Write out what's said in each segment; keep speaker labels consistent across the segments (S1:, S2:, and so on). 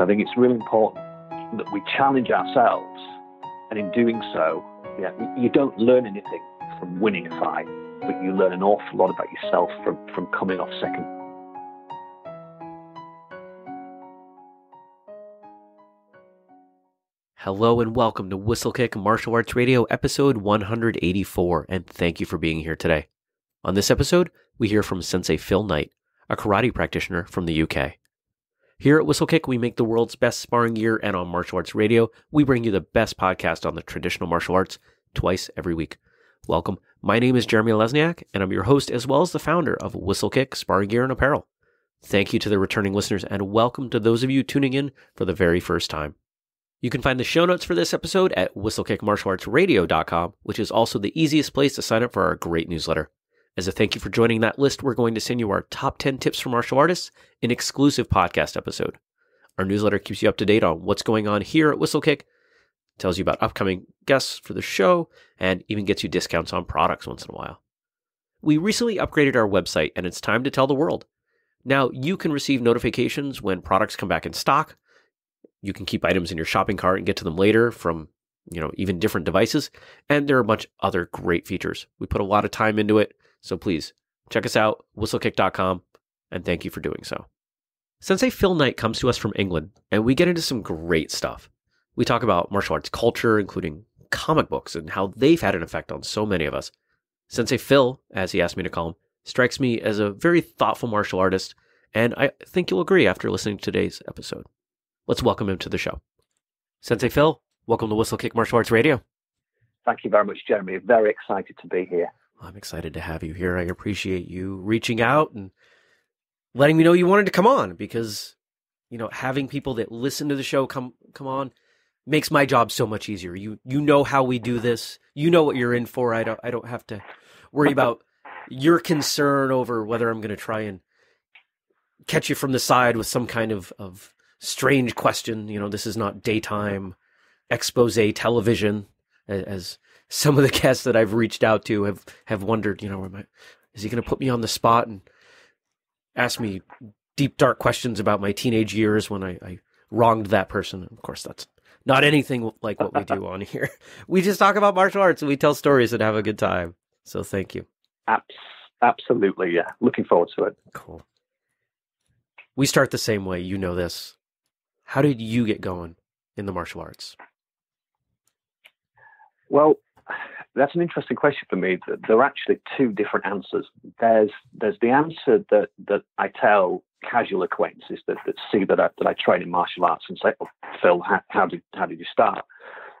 S1: I think it's really important that we challenge ourselves, and in doing so, yeah, you don't learn anything from winning a fight, but you learn an awful lot about yourself from, from coming off second.
S2: Hello and welcome to Whistlekick Martial Arts Radio, episode 184, and thank you for being here today. On this episode, we hear from Sensei Phil Knight, a karate practitioner from the UK. Here at Whistlekick, we make the world's best sparring gear, and on Martial Arts Radio, we bring you the best podcast on the traditional martial arts twice every week. Welcome. My name is Jeremy Lesniak, and I'm your host as well as the founder of Whistlekick Sparring Gear and Apparel. Thank you to the returning listeners, and welcome to those of you tuning in for the very first time. You can find the show notes for this episode at whistlekickmartialartsradio.com, which is also the easiest place to sign up for our great newsletter. As a thank you for joining that list, we're going to send you our top 10 tips for martial artists, an exclusive podcast episode. Our newsletter keeps you up to date on what's going on here at Whistlekick, tells you about upcoming guests for the show, and even gets you discounts on products once in a while. We recently upgraded our website, and it's time to tell the world. Now you can receive notifications when products come back in stock. You can keep items in your shopping cart and get to them later from, you know, even different devices. And there are a bunch other great features. We put a lot of time into it. So please check us out, whistlekick.com, and thank you for doing so. Sensei Phil Knight comes to us from England, and we get into some great stuff. We talk about martial arts culture, including comic books, and how they've had an effect on so many of us. Sensei Phil, as he asked me to call him, strikes me as a very thoughtful martial artist, and I think you'll agree after listening to today's episode. Let's welcome him to the show. Sensei Phil, welcome to Whistlekick Martial Arts Radio.
S1: Thank you very much, Jeremy. Very excited to be here.
S2: I'm excited to have you here. I appreciate you reaching out and letting me know you wanted to come on because you know having people that listen to the show come come on makes my job so much easier. You you know how we do this. You know what you're in for. I don't I don't have to worry about your concern over whether I'm going to try and catch you from the side with some kind of of strange question. You know, this is not daytime expose television as some of the guests that I've reached out to have have wondered, you know, I, is he going to put me on the spot and ask me deep dark questions about my teenage years when I, I wronged that person? Of course, that's not anything like what we do on here. We just talk about martial arts and we tell stories and have a good time. So thank you.
S1: Absolutely, yeah. Looking forward to it.
S2: Cool. We start the same way. You know this. How did you get going in the martial arts?
S1: Well, that's an interesting question for me. There are actually two different answers. There's there's the answer that that I tell casual acquaintances that, that see that I, that I train in martial arts and say, oh, Phil, how, how, did how did you start?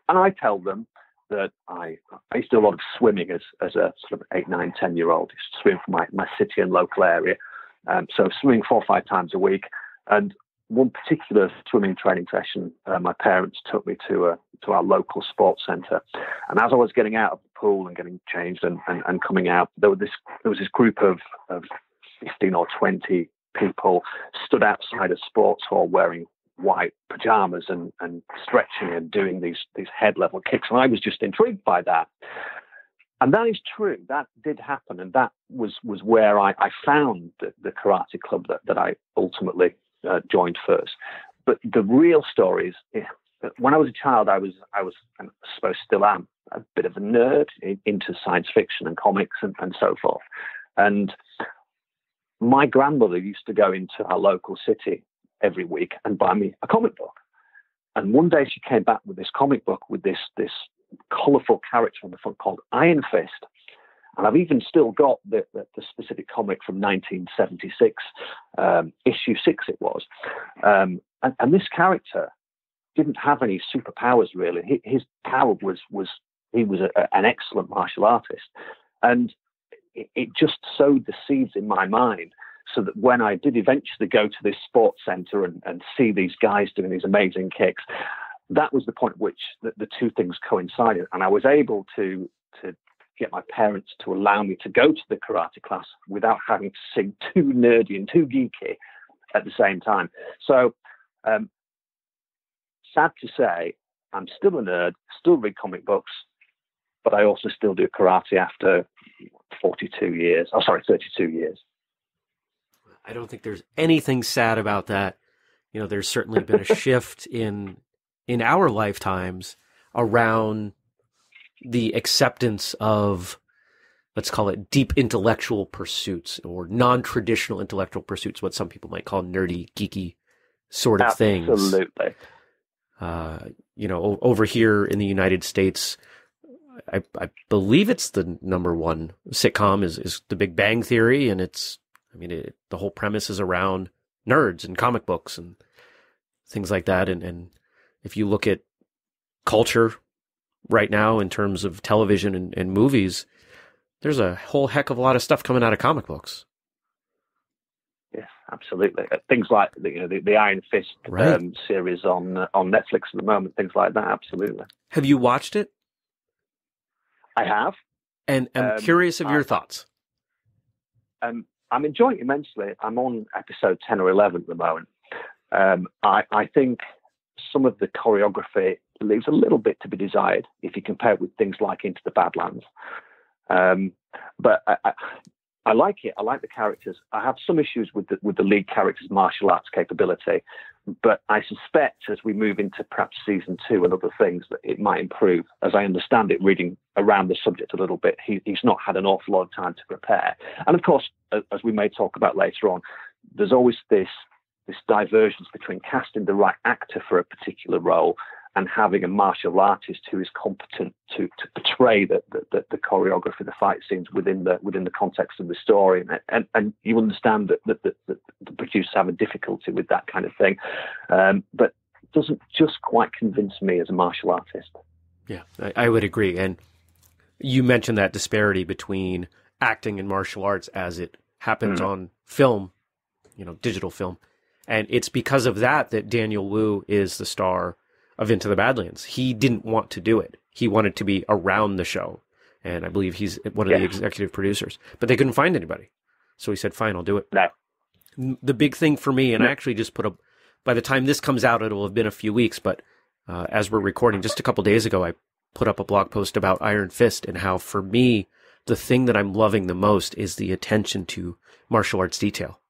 S1: And I tell them that I I used to do a lot of swimming as as a sort of eight, nine, ten year old. I used to swim for my, my city and local area. Um, so swimming four or five times a week. And one particular swimming training session, uh, my parents took me to a, to our local sports centre, and as I was getting out of the pool and getting changed and, and, and coming out, there was this there was this group of, of fifteen or twenty people stood outside a sports hall wearing white pajamas and, and stretching and doing these these head level kicks, and I was just intrigued by that. And that is true. That did happen, and that was was where I, I found the, the karate club that, that I ultimately uh, joined first. But the real story is eh, when I was a child, I was I was I suppose still am a bit of a nerd into science fiction and comics and, and so forth. And my grandmother used to go into our local city every week and buy me a comic book. And one day she came back with this comic book with this this colourful character on the front called Iron Fist. And I've even still got the, the, the specific comic from 1976, um, issue six it was. Um, and, and, this character didn't have any superpowers really. His power was was he was a, an excellent martial artist, and it, it just sowed the seeds in my mind so that when I did eventually go to this sports center and, and see these guys doing these amazing kicks, that was the point at which the, the, two things coincided, and I was able to to get my parents to allow me to go to the karate class without having to sing too nerdy and too geeky at the same time. So, um, sad to say, I'm still a nerd, still read comic books, but I also still do karate after 42 years. Oh, sorry, 32 years.
S2: I don't think there's anything sad about that you know, there's certainly been a shift in in our lifetimes around the acceptance of let's call it deep intellectual pursuits or non-traditional intellectual pursuits, what some people might call nerdy, geeky sort of
S1: Absolutely.
S2: things.
S1: Absolutely.
S2: Uh, you know, o- over here in the United States, I, I believe it's the number one sitcom is, is The Big Bang Theory. And it's, I mean, it, the whole premise is around nerds and comic books and things like that. And, and if you look at culture right now in terms of television and, and movies, there's a whole heck of a lot of stuff coming out of comic books.
S1: Yes, absolutely. Uh, Things like the, you know, the, the Iron Fist
S2: Right.
S1: um, series on uh, on Netflix at the moment, things like that. Absolutely,
S2: Have you watched it?
S1: I have.
S2: And I'm
S1: Um,
S2: curious of your thoughts.
S1: Um, I'm enjoying it immensely. I'm on episode ten or eleven at the moment. Um, I, I think some of the choreography leaves a little bit to be desired if you compare it with things like Into the Badlands. Um, but I, I, I like it. I like the characters. I have some issues with the with the lead character's martial arts capability, but I suspect as we move into perhaps season two and other things that it might improve. As I understand it, reading around the subject a little bit, he, he's not had an awful lot of time to prepare. And of course, as we may talk about later on, there's always this this divergence between casting the right actor for a particular role and having a martial artist who is competent to, to portray the, the, the, choreography, the fight scenes within the within the context of the story, and and, and you understand that, that, that, that the producers have a difficulty with that kind of thing, um, but it doesn't just quite convince me as a martial artist.
S2: Yeah, I, I would agree. And you mentioned that disparity between acting and martial arts as it happens
S1: Mm.
S2: on film, you know, digital film. And it's because of that that Daniel Wu is the star of Into the Badlands. He didn't want to do it. He wanted to be around the show. And I believe he's one of the executive producers. But they couldn't find anybody. So he said, fine, I'll do it.
S1: No.
S2: The big thing for me, and I actually just put a, by the time this comes out, it'll have been a few weeks, but uh, as we're recording, just a couple days ago, I put up a blog post about Iron Fist and how, for me, the thing that I'm loving the most is the attention to martial arts detail.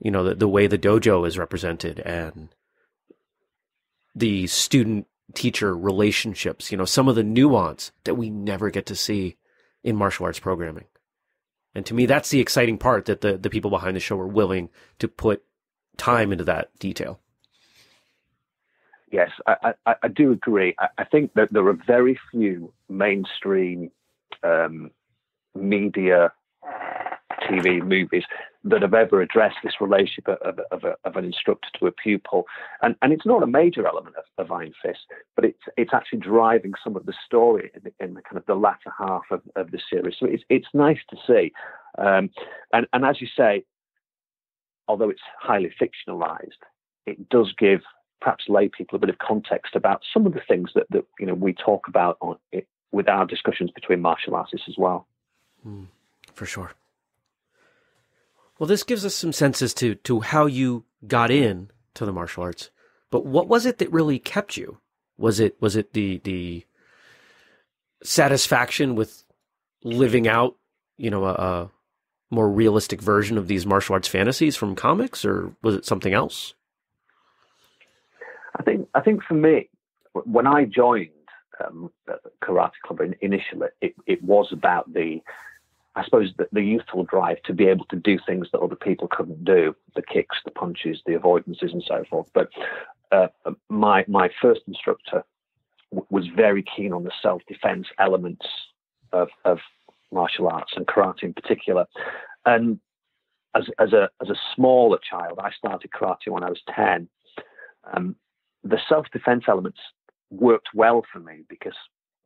S2: You know, the, the way the dojo is represented and the student teacher relationships, you know, some of the nuance that we never get to see in martial arts programming. And to me, that's the exciting part that the, the people behind the show are willing to put time into that detail.
S1: Yes, I, I, I do agree. I, I think that there are very few mainstream um, media, TV, movies that have ever addressed this relationship of, of, a, of an instructor to a pupil. And, and it's not a major element of, of Iron Fist, but it's, it's actually driving some of the story in the, in the kind of the latter half of, of the series. So it's, it's nice to see. Um, and, and as you say, although it's highly fictionalized, it does give perhaps lay people a bit of context about some of the things that, that you know we talk about on it, with our discussions between martial artists as well.
S2: Mm, for sure. Well, this gives us some senses to to how you got in to the martial arts. But what was it that really kept you? Was it was it the the satisfaction with living out, you know, a, a more realistic version of these martial arts fantasies from comics, or was it something else?
S1: I think I think for me, when I joined um, Karate Club initially, it, it was about the I suppose the, the, youthful drive to be able to do things that other people couldn't do, the kicks, the punches, the avoidances, and so forth. But uh, my my first instructor w- was very keen on the self defense elements of, of martial arts and karate in particular. And as as a as a smaller child, I started karate when I was ten. Um, the self defense elements worked well for me because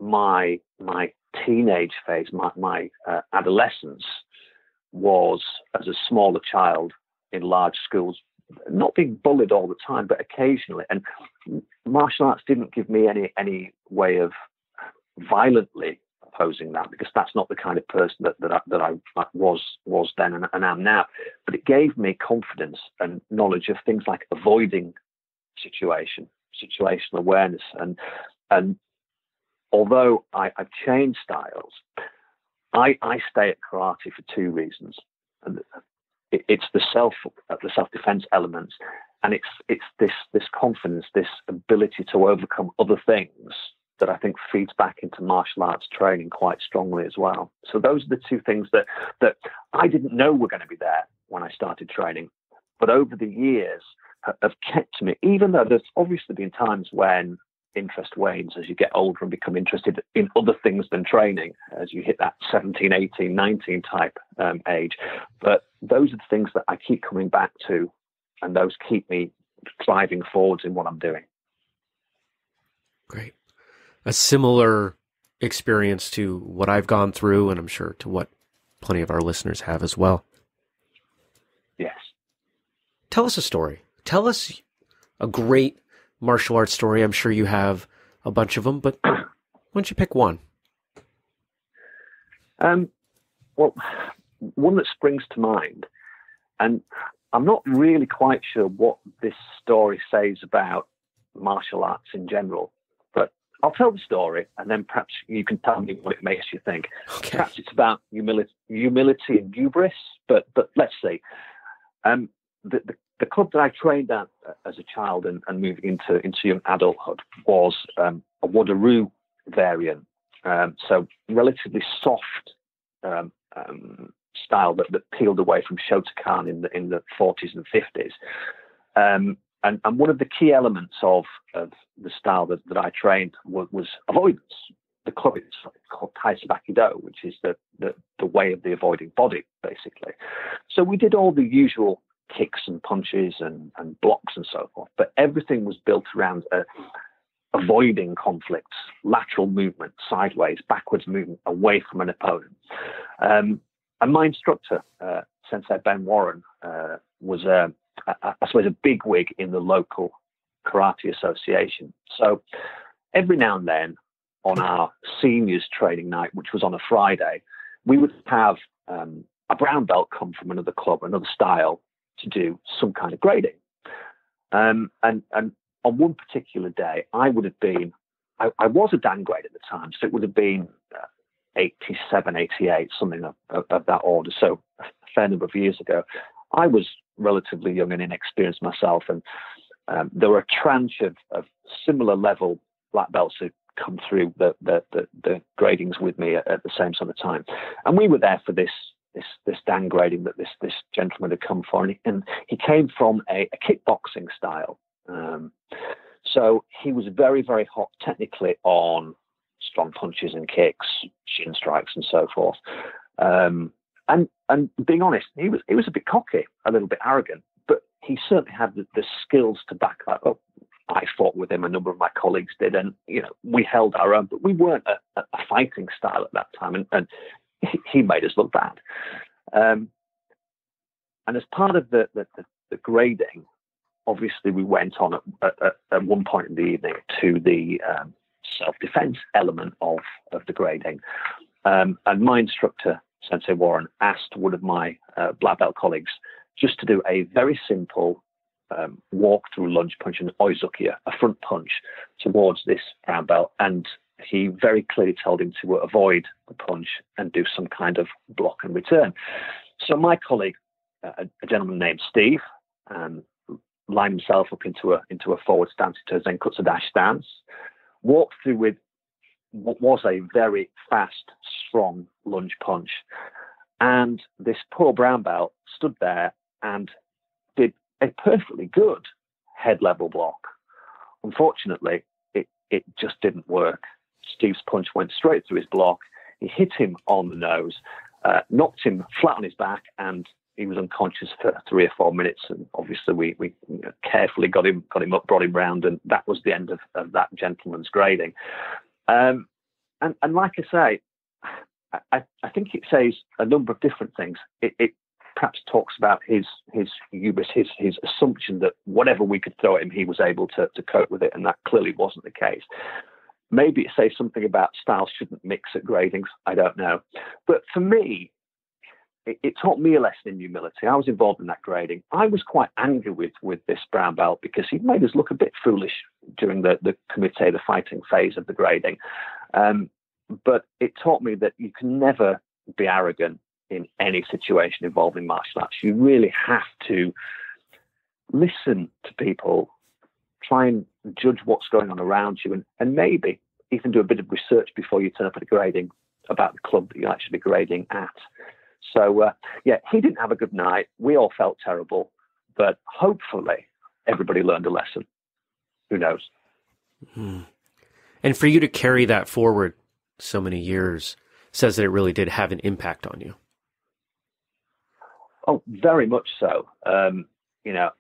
S1: my my teenage phase, my, my uh, adolescence, was as a smaller child in large schools, not being bullied all the time, but occasionally. And martial arts didn't give me any any way of violently opposing that because that's not the kind of person that that I, that I was was then and, and am now. But it gave me confidence and knowledge of things like avoiding situation, situational awareness, and and although I, have changed styles, I, I stay at karate for two reasons. And it, it's the self uh, the self defense elements, and it's it's this this confidence, this ability to overcome other things that I think feeds back into martial arts training quite strongly as well. So those are the two things that that I didn't know were going to be there when I started training, but over the years have kept me. Even though there's obviously been times when interest wanes as you get older and become interested in other things than training as you hit that 17 18 19 type um, age. But those are the things that i keep coming back to and those keep me driving forwards in what i'm doing.
S2: Great. A similar experience to what i've gone through and i'm sure to what plenty of our listeners have as well.
S1: Yes.
S2: Tell us a story. Tell us a great martial arts story. I'm sure you have a bunch of them, but why don't you pick one?
S1: Um, well, one that springs to mind, and I'm not really quite sure what this story says about martial arts in general, but I'll tell the story and then perhaps you can tell me what it makes you think. Okay. Perhaps it's about humility, humility and hubris, but but let's see. Um, the, the, the club that I trained at uh, as a child and, and moving into into young adulthood was um, a Wado-ryu variant, um, so relatively soft um, um, style that, that peeled away from Shotokan in the in the 40s and 50s. Um, and, and one of the key elements of, of the style that, that I trained was, was avoidance. The club is called Tai Sabaki Do, which is the, the, the way of the avoiding body, basically. So we did all the usual kicks and punches and, and blocks and so forth. But everything was built around uh, avoiding conflicts, lateral movement, sideways, backwards movement away from an opponent. Um, and my instructor, uh, Sensei Ben Warren, uh, was a, a, I suppose a big wig in the local karate association. So every now and then on our seniors training night, which was on a Friday, we would have um, a brown belt come from another club, another style, to do some kind of grading. Um, and, and on one particular day, I would have been, I, I was a Dan grade at the time, so it would have been uh, 87, 88, something of, of, of, that order. So a fair number of years ago, I was relatively young and inexperienced myself, and um, there were a tranche of, of, similar level black belts who come through the, the, the, the gradings with me at, at, the same sort of time, and we were there for this this this Dan grading that this this gentleman had come for, and he, and he came from a, a kickboxing style. Um, so he was very very hot technically on strong punches and kicks, shin strikes, and so forth. Um, and and being honest, he was he was a bit cocky, a little bit arrogant, but he certainly had the, the skills to back that up. I fought with him, a number of my colleagues did, and you know we held our own, but we weren't a, a fighting style at that time. And, and he made us look bad. Um, and as part of the, the, the, grading, obviously we went on at, at, at, one point in the evening to the um, self-defense element of, of the grading. Um, and my instructor, Sensei Warren, asked one of my uh, black belt colleagues just to do a very simple um, walk through lunge punch and oizuki, a front punch towards this brown belt. And he very clearly told him to avoid the punch and do some kind of block and return. So my colleague, uh, a gentleman named Steve, um, lined himself up into a into a forward stance into a Zenkutsu dachi stance, walked through with what was a very fast, strong lunge punch, and this poor brown belt stood there and did a perfectly good head level block. Unfortunately, it, it just didn't work. Steve's punch went straight through his block. He hit him on the nose, uh, knocked him flat on his back, and he was unconscious for three or four minutes. And obviously, we, we carefully got him got him up, brought him round, and that was the end of, of that gentleman's grading. Um, and, and like I say, I, I think it says a number of different things. It, it perhaps talks about his his hubris, his his assumption that whatever we could throw at him, he was able to to cope with it, and that clearly wasn't the case. Maybe it says something about styles shouldn't mix at gradings. I don't know. But for me, it, it, taught me a lesson in humility. I was involved in that grading. I was quite angry with, with this brown belt because he made us look a bit foolish during the, the kumite, the fighting phase of the grading. Um, but it taught me that you can never be arrogant in any situation involving martial arts. You really have to listen to people, try and judge what's going on around you, and, and maybe even do a bit of research before you turn up at a grading about the club that you'll actually be grading at. So, uh, yeah, he didn't have a good night. We all felt terrible, but hopefully everybody learned a lesson. Who knows?
S2: Hmm. And for you to carry that forward so many years says that it really did have an impact on you.
S1: Oh, very much so. Um, you know,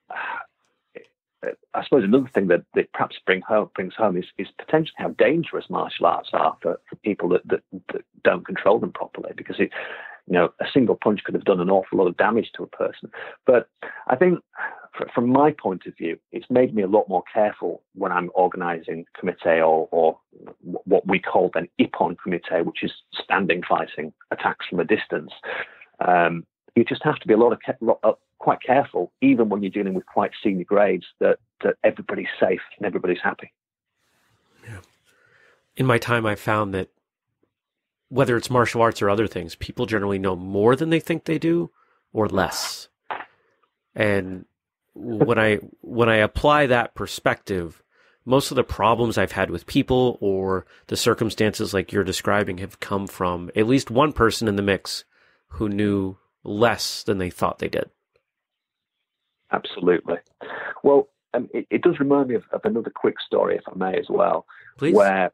S1: I suppose another thing that, that perhaps bring home, brings home is, is potentially how dangerous martial arts are for, for people that, that, that don't control them properly because it, you know, a single punch could have done an awful lot of damage to a person. But I think from my point of view, it's made me a lot more careful when I'm organizing kumite or, or what we call an ippon kumite, which is standing fighting attacks from a distance. Um, you just have to be a lot of lot, uh, quite careful, even when you're dealing with quite senior grades, that, that everybody's safe and everybody's happy.
S2: Yeah. In my time, I found that whether it's martial arts or other things, people generally know more than they think they do or less. And when I when I apply that perspective, most of the problems I've had with people or the circumstances like you're describing have come from at least one person in the mix who knew less than they thought they did.
S1: Absolutely. Well, um, it, it, does remind me of, of, another quick story, if I may, as well,
S2: Please.
S1: where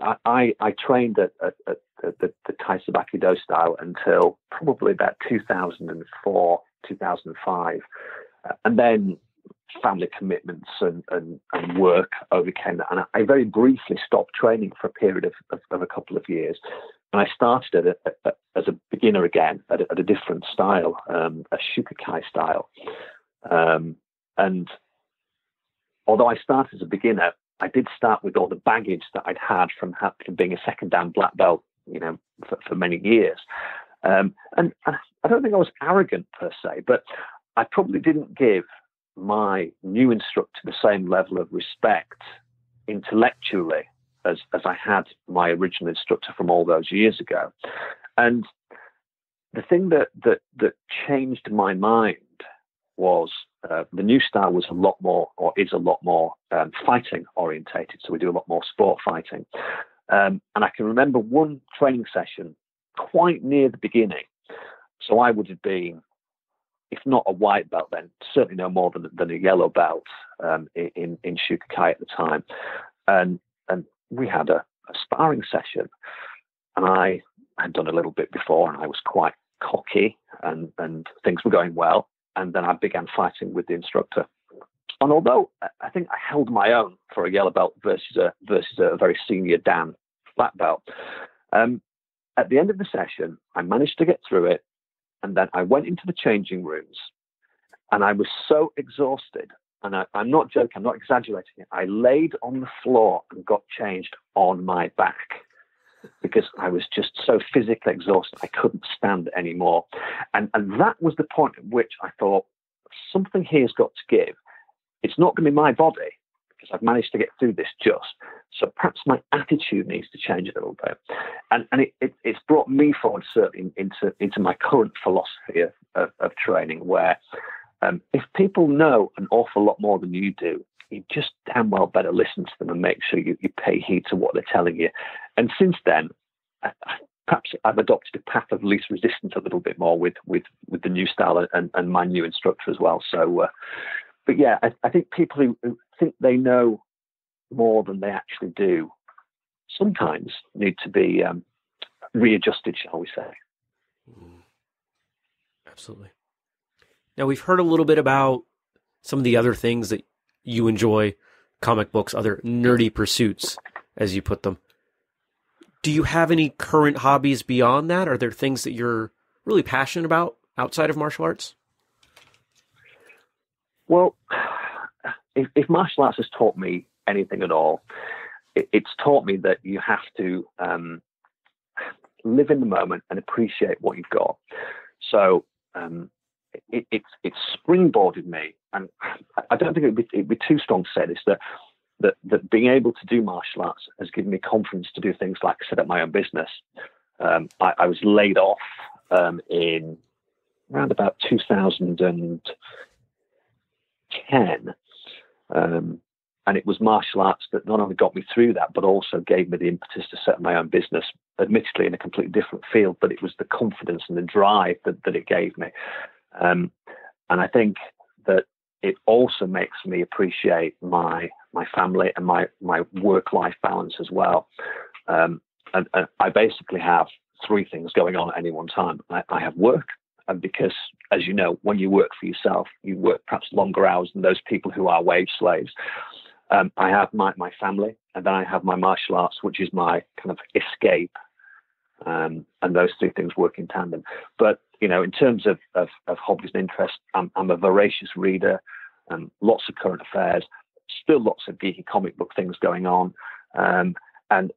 S1: I, I, I trained at, at, at, the, the Tai Sabaki Do style until probably about 2004, 2005. Uh, and then family commitments and, and, and, work overcame that. And I, very briefly stopped training for a period of, of, of a couple of years. And I started a, a, as a beginner again at a, at a different style, um, a Shukokai style. Um, and although I started as a beginner, I did start with all the baggage that I'd had from, from being a second Dan black belt, you know, for, for many years. Um, and I don't think I was arrogant per se, but I probably didn't give my new instructor the same level of respect intellectually as, as I had my original instructor from all those years ago. And the thing that, that, that changed my mind was uh, the new style was a lot more, or is a lot more um, fighting orientated. So we do a lot more sport fighting. Um, and I can remember one training session quite near the beginning. So I would have been, if not a white belt, then certainly no more than, than a yellow belt um, in, in Shukokai at the time. And, and we had a, a sparring session. And I had done a little bit before, and I was quite cocky, and, and things were going well and then I began fighting with the instructor. And although I think I held my own for a yellow belt versus a versus a very senior Dan black belt, um, at the end of the session, I managed to get through it, and then I went into the changing rooms, and I was so exhausted. And I, I'm not joking, I'm not exaggerating it. I laid on the floor and got changed on my back because I was just so physically exhausted. I couldn't stand anymore. And, and that was the point at which I thought something here's got to give. It's not going to be my body because I've managed to get through this just. So perhaps my attitude needs to change a little bit. And, and it, it, it's brought me forward certainly into, into my current philosophy of, of, of training where um, if people know an awful lot more than you do, you just damn well better listen to them and make sure you, you pay heed to what they're telling you. And since then, perhaps I've adopted a path of least resistance a little bit more with with with the new style and, and my new instructor as well. So, uh, but yeah, I, I, think people who, who think they know more than they actually do sometimes need to be um, readjusted, shall we say? Mm.
S2: Absolutely. Now we've heard a little bit about some of the other things that you enjoy comic books, other nerdy pursuits, as you put them. Do you have any current hobbies beyond that? Are there things that you're really passionate about outside of martial arts?
S1: Well, if, if martial arts has taught me anything at all, it, it's taught me that you have to um, live in the moment and appreciate what you've got. So um, it, it's it's springboarded me, and I don't think it'd be, it'd be too strong to say this that that that being able to do martial arts has given me confidence to do things like set up my own business. Um, I, I, was laid off um, in around about 2000 and 10. Um, and it was martial arts that not only got me through that, but also gave me the impetus to set up my own business, admittedly in a completely different field, but it was the confidence and the drive that, that it gave me. Um, and I think that it also makes me appreciate my my family and my my work life balance as well. Um, and, and, I basically have three things going on at any one time. I, I have work, and because, as you know, when you work for yourself, you work perhaps longer hours than those people who are wage slaves. Um, I have my, my family, and then I have my martial arts, which is my kind of escape. Um, and those three things work in tandem. But you know, in terms of, of, of hobbies and interests, I'm, I'm a voracious reader, um, lots of current affairs, still lots of geeky comic book things going on, um, and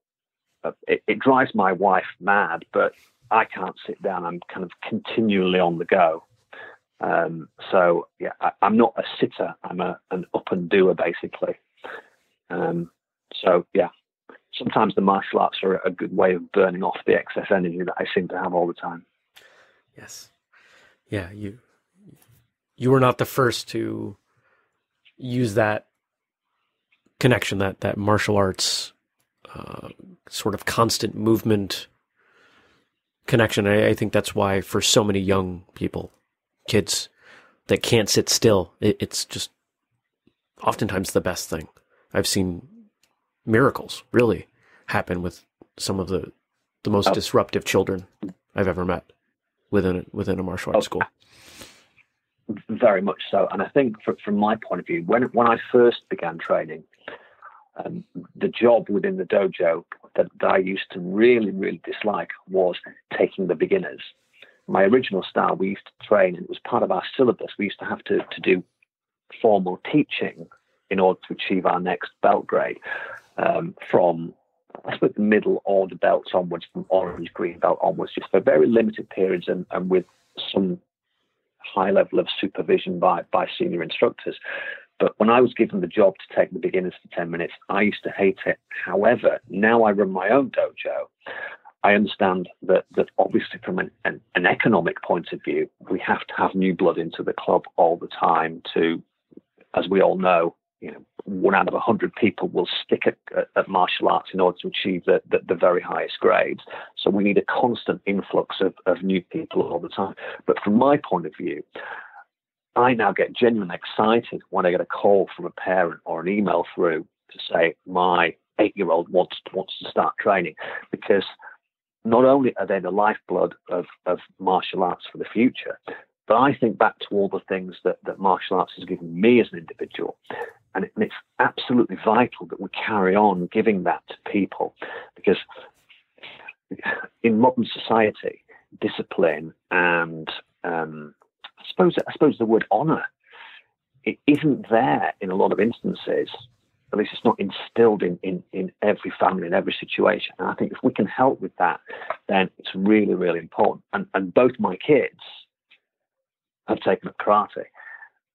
S1: uh, it, it, drives my wife mad. But I can't sit down. I'm kind of continually on the go. Um, so yeah, I, am not a sitter. I'm a, an up and doer basically. Um, so yeah, sometimes the martial arts are a good way of burning off the excess energy that I seem to have all the time.
S2: Yes. Yeah, you you were not the first to use that connection, that that martial arts uh, sort of constant movement connection. I, I, think that's why for so many young people, kids that can't sit still, it, it's just oftentimes the best thing. I've seen miracles really happen with some of the the most oh. disruptive children I've ever met within within a martial arts oh. school.
S1: Very much so, and I think from, from my point of view, when when I first began training, um, the job within the dojo that, I used to really really dislike was taking the beginners. My original style, we used to train, and it was part of our syllabus. We used to have to to do formal teaching in order to achieve our next belt grade um, from I suppose the middle or the belts onwards, from orange, green belt onwards, just for very limited periods and, and with some high level of supervision by, by senior instructors. But when I was given the job to take the beginners for 10 minutes, I used to hate it. However, now I run my own dojo. I understand that, that obviously, from an, an, an economic point of view, we have to have new blood into the club all the time to, as we all know, you know, one out of a hundred people will stick at, at, martial arts in order to achieve the, the, the, very highest grades. So we need a constant influx of, of new people all the time. But from my point of view, I now get genuinely excited when I get a call from a parent or an email through to say my eight-year-old wants wants to start training because not only are they the lifeblood of, of martial arts for the future, but I think back to all the things that, that martial arts has given me as an individual. And, it, and it's absolutely vital that we carry on giving that to people because in modern society, discipline and um, suppose I suppose the word honour it isn't there in a lot of instances. At least it's not instilled in, in, in every family, in every situation. And I think if we can help with that, then it's really, really important. And, and both my kids have taken up karate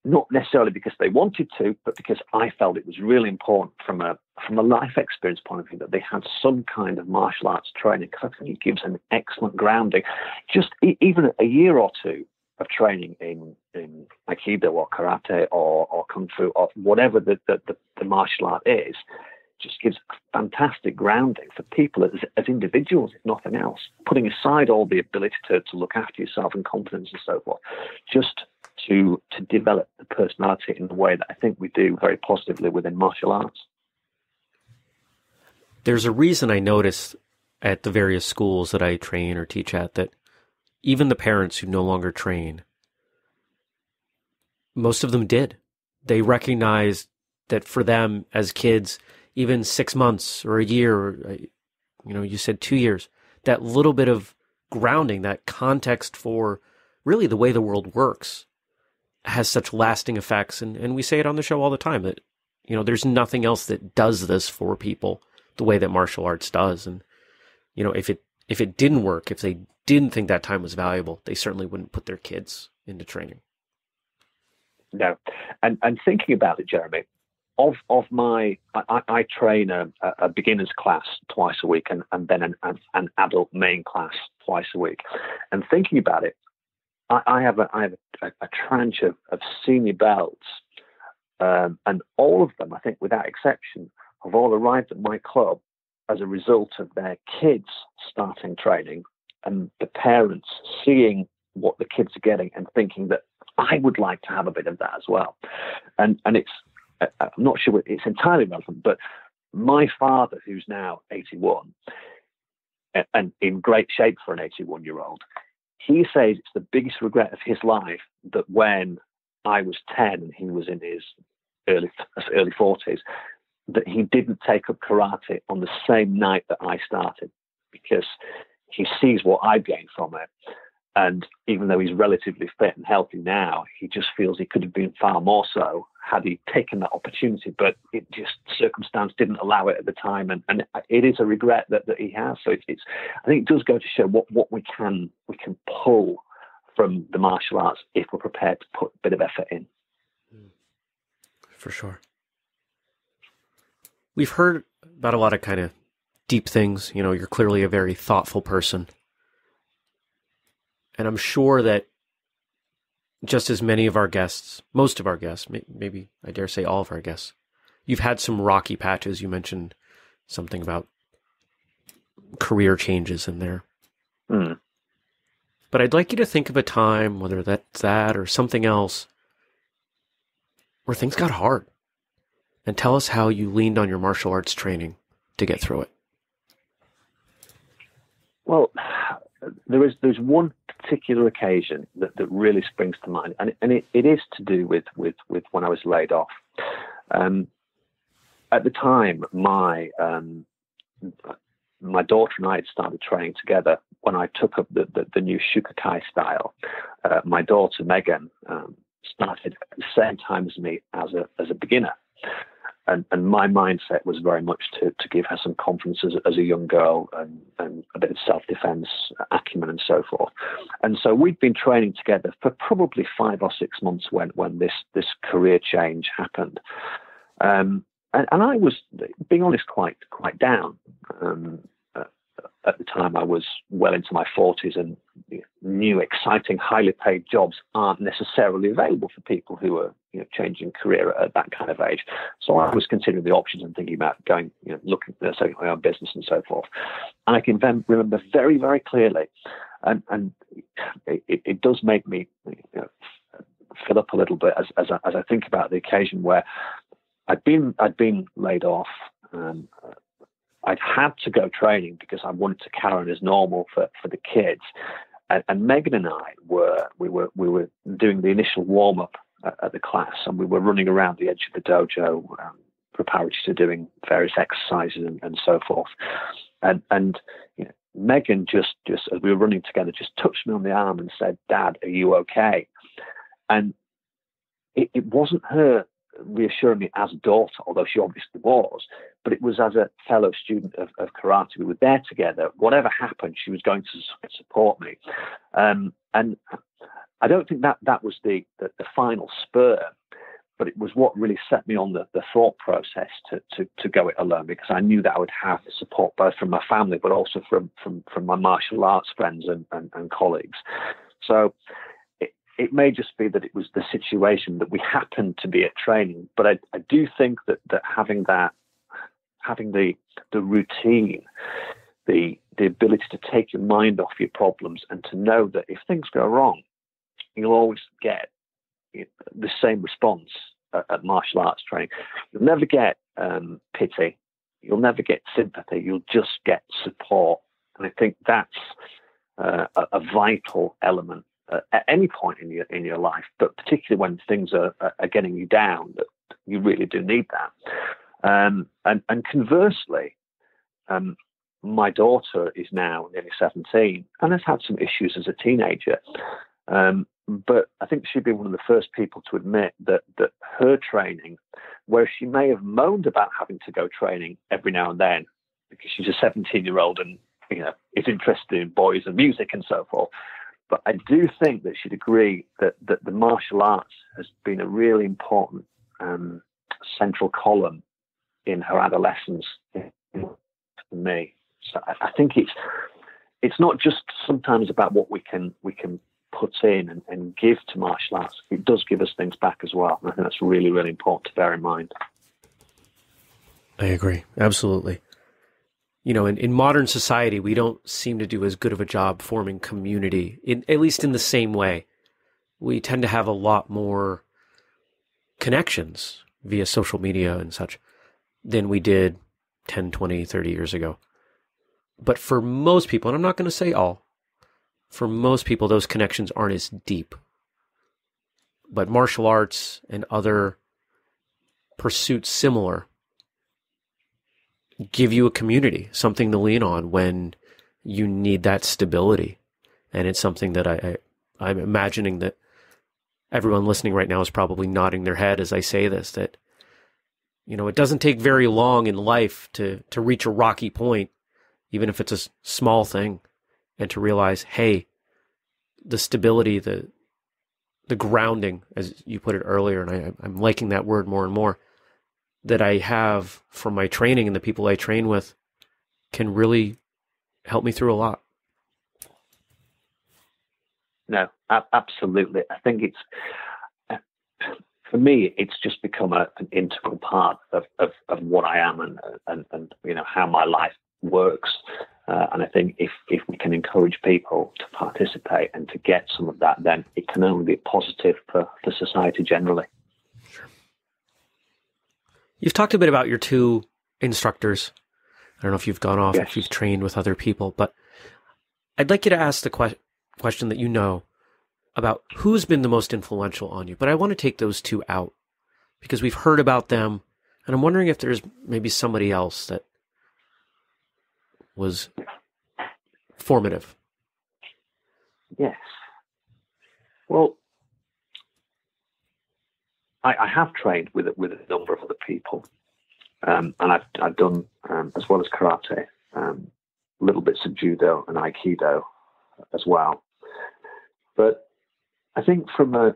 S1: not necessarily because they wanted to, but because I felt it was really important from a from a life experience point of view that they had some kind of martial arts training because I think it gives an excellent grounding. Just e- even a year or two of training in in aikido or karate or, or kung fu or whatever the, the, the, the martial art is just gives fantastic grounding for people as, as individuals, if nothing else. Putting aside all the ability to, to look after yourself and confidence and so forth, just to to develop the personality in the way that I think we do very positively within martial arts.
S2: There's a reason I notice at the various schools that I train or teach at that even the parents who no longer train, most of them did. They recognized that for them as kids, even six months or a year, uh, you know, you said two years, that little bit of grounding, that context for really the way the world works has such lasting effects. And, and we say it on the show all the time that, you know, there's nothing else that does this for people the way that martial arts does. And, you know, if it, if it didn't work, if they didn't think that time was valuable, they certainly wouldn't put their kids into training.
S1: No. And, and thinking about it, Jeremy, of of my I, I train a, a, beginners class twice a week and, and then an, an adult main class twice a week. And thinking about it, I, I have a I have a, a tranche of, of senior belts Um, and all of them, I think, without exception, have all arrived at my club as a result of their kids starting training and the parents seeing what the kids are getting and thinking that I would like to have a bit of that as well. And and it's uh, uh, I'm not sure it's entirely relevant, but my father, who's now 81 and in great shape for an 81 year old, he says it's the biggest regret of his life that when I was 10 and he was in his early early 40s, that he didn't take up karate on the same night that I started because he sees what I've gained from it. And even though he's relatively fit and healthy now, he just feels he could have been far more so had he taken that opportunity. But it just circumstance didn't allow it at the time, and, and it is a regret that, that he has. So it's, it's I think it does go to show what, what we can we can pull from the martial arts if we're prepared to put a bit of effort in. Hmm.
S2: For sure. We've heard about a lot of kind of deep things. You know, you're clearly a very thoughtful person. And I'm sure that just as many of our guests, most of our guests, maybe I dare say all of our guests, you've had some rocky patches. You mentioned something about career changes in there.
S1: Mm.
S2: But I'd like you to think of a time, whether that's that or something else, where things got hard. And tell us how you leaned on your martial arts training to get through it.
S1: Well, there is there's one particular occasion that, that really springs to mind, and, and it, it is to do with, with, with when I was laid off. Um, at the time, my um, my daughter and I had started training together when I took up the, the, the new Shukokai style. Uh, my daughter Megan um, started at the same time as me as a as a beginner and, and my mindset was very much to, to give her some confidence as, as a young girl and, and a bit of self defense acumen and so forth. And so we'd been training together for probably five or six months when, when this, this career change happened. Um, and, and, I was, being honest, quite quite down. Um, at the time, I was well into my 40s, and new, exciting, highly paid jobs aren't necessarily available for people who are you know, changing career at that kind of age. So I was considering the options and thinking about going, you know, looking at setting my own business and so forth. And I can then remember very, very clearly, and, and it, it does make me you know, fill up a little bit as, as I, as I think about the occasion where I'd been I'd been laid off. Um, I'd had to go training because I wanted to carry on as normal for, for the kids. And, and Megan and I were we were we were doing the initial warm up at, at, the class, and we were running around the edge of the dojo, um, preparatory to doing various exercises and, and so forth. And and you know, Megan just just as we were running together, just touched me on the arm and said, "Dad, are you okay?" And it, it wasn't her reassuring me as a daughter, although she obviously was, but it was as a fellow student of, of karate. We were there together. Whatever happened, she was going to support me. Um, and I don't think that that was the, the, the, final spur, but it was what really set me on the, the thought process to, to, to go it alone because I knew that I would have the support both from my family, but also from, from, from my martial arts friends and, and, and colleagues. So it may just be that it was the situation that we happened to be at training, but I, I do think that that having that, having the the routine, the the ability to take your mind off your problems and to know that if things go wrong, you'll always get the same response at, at martial arts training. You'll never get um, pity. You'll never get sympathy. You'll just get support. And I think that's uh, a, a vital element uh, at any point in your in your life, but particularly when things are, are getting you down, that you really do need that. Um, and and conversely, um, my daughter is now nearly 17 and has had some issues as a teenager. Um, but I think she'd be one of the first people to admit that that her training, where she may have moaned about having to go training every now and then, because she's a 17 year old and you know is interested in boys and music and so forth, but I do think that she'd agree that, that the martial arts has been a really important um, central column in her adolescence for me. So I, I, think it's it's not just sometimes about what we can we can put in and, and give to martial arts, it does give us things back as well. And I think that's really, really important to bear in mind.
S2: I agree. Absolutely. You know, in, in modern society, we don't seem to do as good of a job forming community, in, at least in the same way. We tend to have a lot more connections via social media and such than we did 10, 20, 30 years ago. But for most people, and I'm not going to say all, for most people, those connections aren't as deep. But martial arts and other pursuits similar give you a community, something to lean on when you need that stability. And it's something that I, I I'm imagining that everyone listening right now is probably nodding their head as I say this, that you know, it doesn't take very long in life to to reach a rocky point, even if it's a small thing, and to realize, hey, the stability, the the grounding, as you put it earlier, and I, I'm liking that word more and more, that I have from my training and the people I train with can really help me through a lot.
S1: No, absolutely. I think it's for me, it's just become a, an integral part of, of, of what I am and, and, and you know how my life works. Uh, and I think if, if we can encourage people to participate and to get some of that, then it can only be positive for, for society generally.
S2: You've talked a bit about your two instructors. I don't know if you've gone off,
S1: yes.
S2: if you've trained with other people, but I'd like you to ask the que- question that you know about who's been the most influential on you. But I want to take those two out because we've heard about them. And I'm wondering if there's maybe somebody else that was formative.
S1: Yes. Well, I, I have trained with with a number of other people, um, and I've I've done um, as well as karate, um, little bits of judo and aikido as well. But I think from a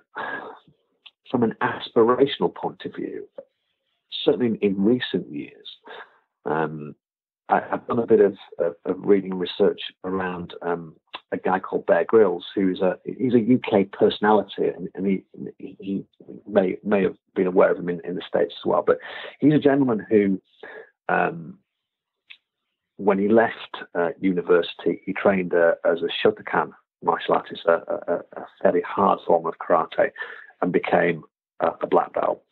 S1: from an aspirational point of view, certainly in, recent years, um, I, have done a bit of, of, of reading research around um, a guy called Bear Grylls, who's a he's a UK personality, and, and he, he may may have been aware of him in, in the states as well. But he's a gentleman who, um, when he left uh, university, he trained uh, as a Shotokan martial artist, a, a, a, fairly hard form of karate, and became a, a black belt.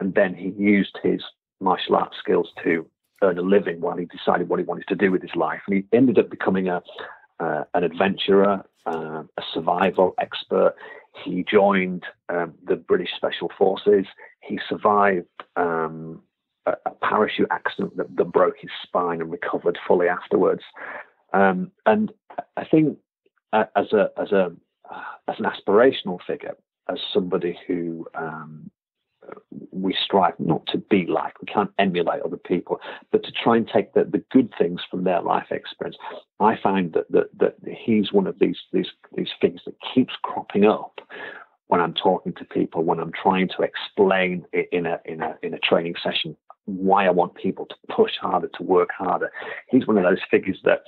S1: And then he used his martial arts skills to earn a living while he decided what he wanted to do with his life. And he ended up becoming a uh, an adventurer, uh, a survival expert. He joined um, the British Special Forces. He survived um, a, a, parachute accident that, that, broke his spine and recovered fully afterwards. Um, and I think uh, as a as a uh, as an aspirational figure, as somebody who um, we strive not to be like. We can't emulate other people, but to try and take the, the good things from their life experience. I find that, that that he's one of these these these things that keeps cropping up when I'm talking to people, when I'm trying to explain in a in a in a training session why I want people to push harder, to work harder. He's one of those figures that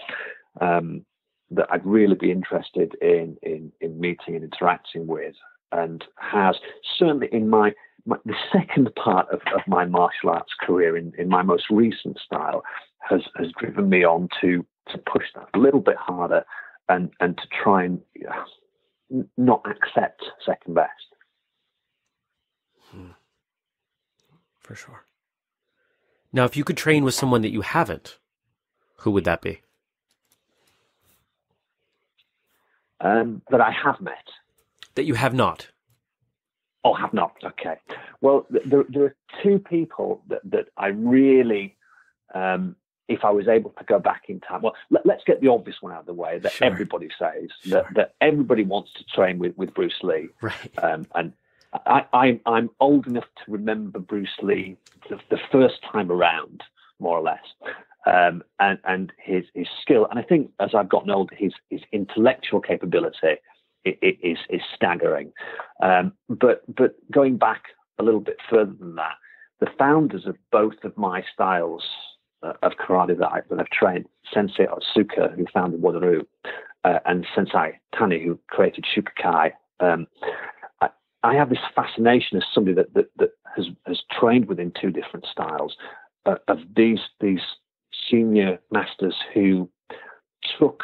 S1: um, that I'd really be interested in in in meeting and interacting with, and has certainly in my my, the second part of, of my martial arts career in, in my most recent style has, has driven me on to, to push that a little bit harder and, and to try and not accept second best.
S2: Hmm. For sure. Now, if you could train with someone that you haven't, who would that be?
S1: Um, that I have met.
S2: That you have not.
S1: Oh, have not. Okay. Well, there, there are two people that, that I really, um, if I was able to go back in time, well, let, us get the obvious one out of the way that sure. everybody says sure. that, that everybody wants to train with, with Bruce Lee.
S2: Right.
S1: Um, and I, I, I'm old enough to remember Bruce Lee the, the first time around, more or less. Um, and and his his skill. And I think as I've gotten older, his his intellectual capability it is is staggering. Um, but but going back a little bit further than that, the founders of both of my styles uh, of karate that, I, that I've trained, Sensei Otsuka, who founded Wado-ryu, uh, and Sensei Tani, who created Shukokai, um, I, I, have this fascination as somebody that, that, that has, has trained within two different styles uh, of these these senior masters who took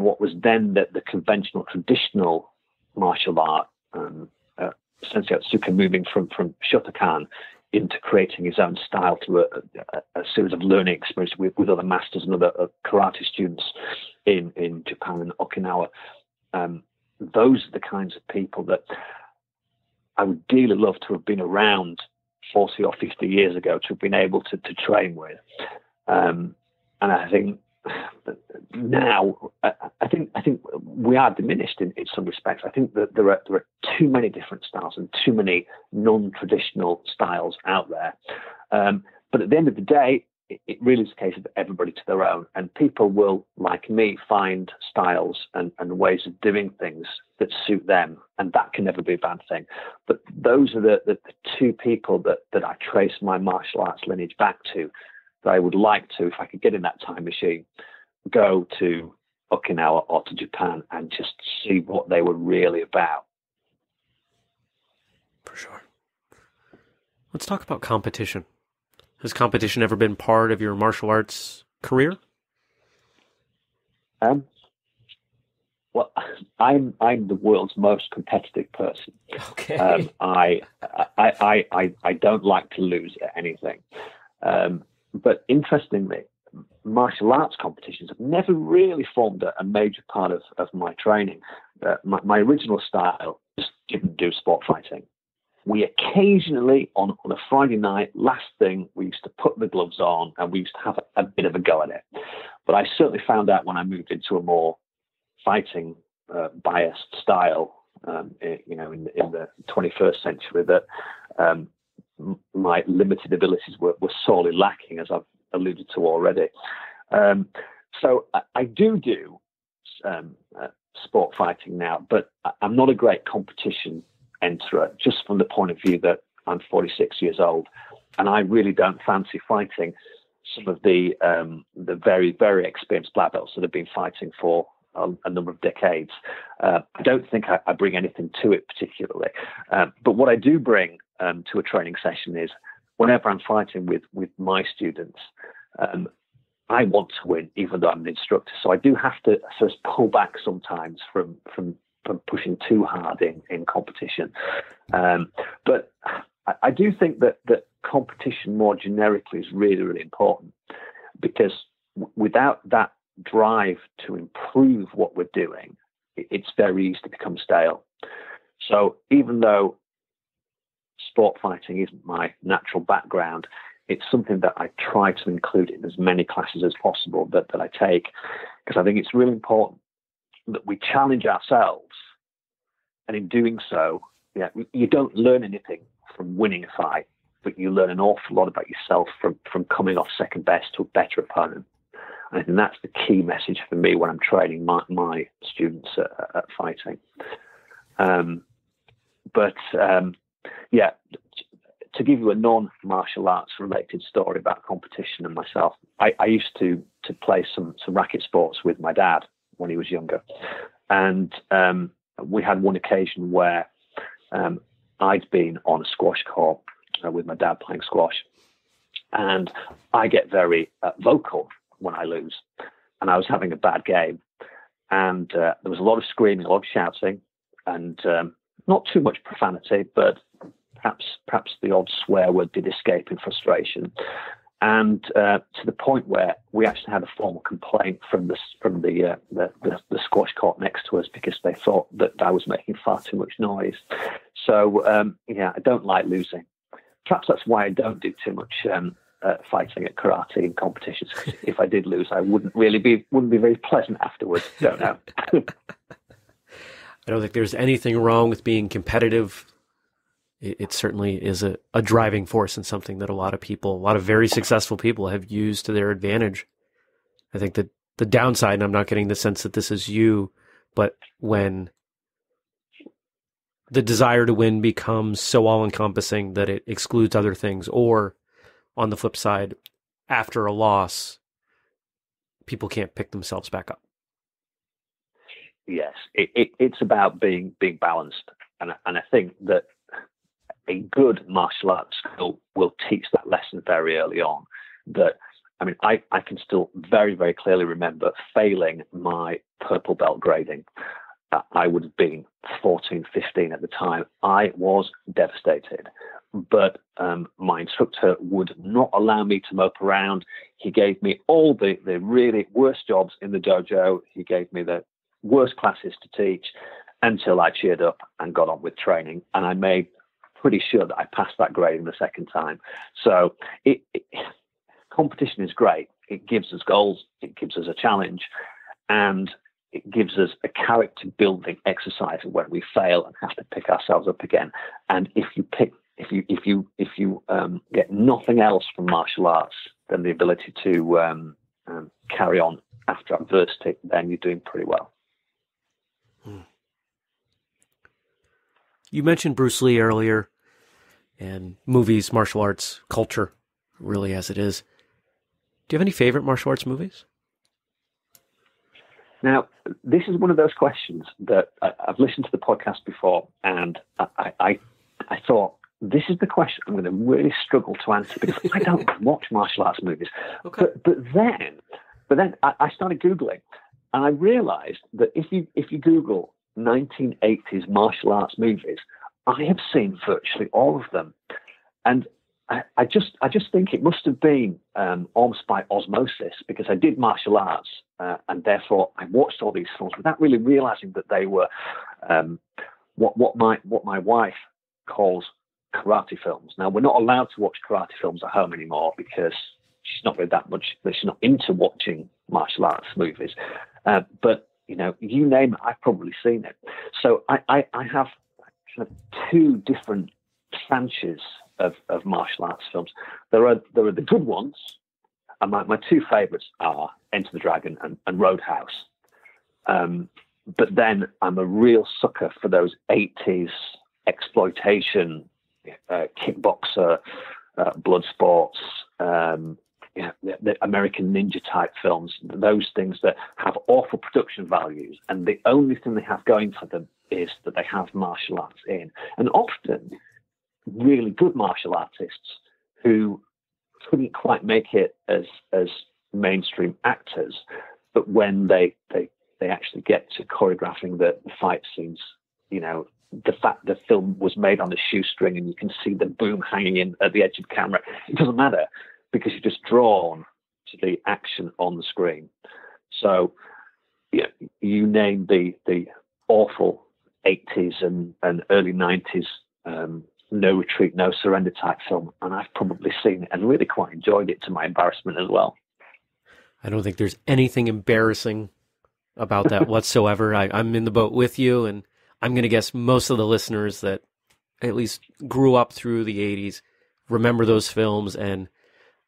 S1: what was then the, the conventional, traditional martial art, um, uh, Sensei Otsuka moving from, from Shotokan into creating his own style through a, a, a series of learning experiences with, with other masters and other uh, karate students in, in Japan and Okinawa. Um, those are the kinds of people that I would dearly love to have been around 40 or 50 years ago to have been able to, to train with. Um, and I think now, I think I think we are diminished in, in some respects. I think that there are there are too many different styles and too many non-traditional styles out there. Um, but at the end of the day, it, it, really is a case of everybody to their own, and people will, like me, find styles and, and ways of doing things that suit them, and that can never be a bad thing. But those are the, the, the two people that that I trace my martial arts lineage back to that I would like to, if I could get in that time machine, go to Okinawa or to Japan and just see what they were really about.
S2: For sure. Let's talk about competition. Has competition ever been part of your martial arts career?
S1: Um, well, I'm I'm the world's most competitive person.
S2: Okay.
S1: Um, I, I I I I don't like to lose at anything. Um, but interestingly, martial arts competitions have never really formed a, a major part of, of my training. Uh, my, my, original style just didn't do sport fighting. We occasionally, on, on a Friday night, last thing, we used to put the gloves on and we used to have a, a bit of a go at it. But I certainly found out when I moved into a more fighting uh, biased style, um, you know, in, in, the 21st century, that um, my limited abilities were, were sorely lacking, as I've alluded to already. Um, so I, I, do do um, uh, sport fighting now, but I'm not a great competition enterer, just from the point of view that I'm 46 years old, and I really don't fancy fighting some of the um, the very very experienced black belts that have been fighting for a, number of decades. Uh, I don't think I, I, bring anything to it particularly, uh, but what I do bring um, to a training session is whenever I'm fighting with with my students, um, I want to win, even though I'm an instructor. So I do have to sort of pull back sometimes from from from pushing too hard in in competition. Um, but I, I, do think that that competition more generically is really really important because w- without that drive to improve what we're doing, it, it's very easy to become stale. So even though sport fighting isn't my natural background, it's something that I try to include in as many classes as possible that, that I take, because I think it's really important that we challenge ourselves. And in doing so, yeah, you don't learn anything from winning a fight, but you learn an awful lot about yourself from, from coming off second best to a better opponent. And I think that's the key message for me when I'm training my, my students at, at fighting. Um, but um, yeah, to give you a non-martial arts related story about competition and myself, I, I, used to to play some some racket sports with my dad when he was younger, and um, we had one occasion where um, I'd been on a squash court uh, with my dad playing squash, and I get very uh, vocal when I lose, and I was having a bad game, and uh, there was a lot of screaming, a lot of shouting, and um, not too much profanity, but perhaps perhaps the odd swear word did escape in frustration, and uh, to the point where we actually had a formal complaint from the from the, uh, the, the, the squash court next to us because they thought that I was making far too much noise. So um, yeah, I don't like losing. Perhaps that's why I don't do too much um, uh, fighting at karate in competitions. if I did lose, I wouldn't really be wouldn't be very pleasant afterwards. Don't know.
S2: I don't think there's anything wrong with being competitive it, it certainly is a, a driving force and something that a lot of people, a lot of very successful people have used to their advantage. I think that the downside, and I'm not getting the sense that this is you, but when the desire to win becomes so all encompassing that it excludes other things, or on the flip side, after a loss, people can't pick themselves back up.
S1: yes, it, it, it's about being being balanced, and and I think that a good martial arts school will teach that lesson very early on. That I mean, I, I can still very, very clearly remember failing my purple belt grading. Uh, I would have been 14, 15 at the time. I was devastated. But um, my instructor would not allow me to mope around. He gave me all the, the really worst jobs in the dojo. He gave me the worst classes to teach until I cheered up and got on with training. And I made pretty sure that I passed that grading the second time. So it, it competition is great. It gives us goals, it gives us a challenge, and it gives us a character building exercise when we fail and have to pick ourselves up again. And if you pick, if you if you if you um, get nothing else from martial arts than the ability to um, um, carry on after adversity, then you're doing pretty well. Hmm.
S2: You mentioned Bruce Lee earlier, and movies, martial arts, culture, really as it is. Do you have any favorite martial arts movies?
S1: Now, this is one of those questions that I, have listened to the podcast before, and I, I, I thought this is the question I'm going to really struggle to answer because I don't watch martial arts movies. Okay. But, but then, but then I, I started googling, and I realised that if you if you Google 1980s martial arts movies, I have seen virtually all of them, and I, I, just I just think it must have been um, almost by osmosis because I did martial arts uh, and therefore I watched all these films without really realizing that they were um, what what my what my wife calls karate films. Now we're not allowed to watch karate films at home anymore because she's not really that much. She's not into watching martial arts movies. Uh, but you know, you name it, I've probably seen it. So I, I, I have kind of two different tranches of, of martial arts films. There are there are the good ones, and my, my two favourites are Enter the Dragon and, and Roadhouse. Um, but then I'm a real sucker for those 80s exploitation, uh, kickboxer, uh, blood sports, um, the, the, American Ninja type films, those things that have awful production values, and the only thing they have going for them is that they have martial arts in. And often really good martial artists who couldn't quite make it as as mainstream actors, but when they they they actually get to choreographing the, the fight scenes, you know, the fact the film was made on a shoestring and you can see the boom hanging in at the edge of the camera, it doesn't matter because you're just drawn to the action on the screen. So, yeah, you name the the awful 80s and, and early 90s um, no retreat, no surrender type film, and I've probably seen it and really quite enjoyed it to my embarrassment as well.
S2: I don't think there's anything embarrassing about that whatsoever. I, I'm in the boat with you, and I'm going to guess most of the listeners that at least grew up through the 80s remember those films, and